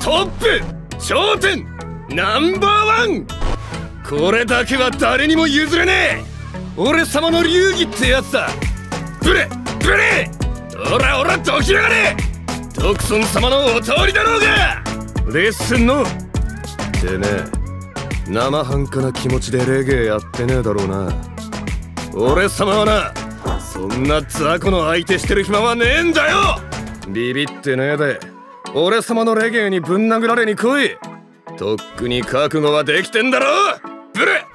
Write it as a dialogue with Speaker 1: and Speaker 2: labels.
Speaker 1: トップ頂点ナンバーワン。これだけは誰にも譲れねえ。俺様の流儀ってやつだ。ブレブレ。オラオラどきやがれ。ドクソン様のお通りだろうが。レッスンの。てめえ生半可な気持ちでレゲエやってねえだろうな。俺様はなそんな雑魚の相手してる暇はねえんだよ。ビビってねえで。俺様のレゲエにぶん殴られに来い。とっくに覚悟はできてんだろブレ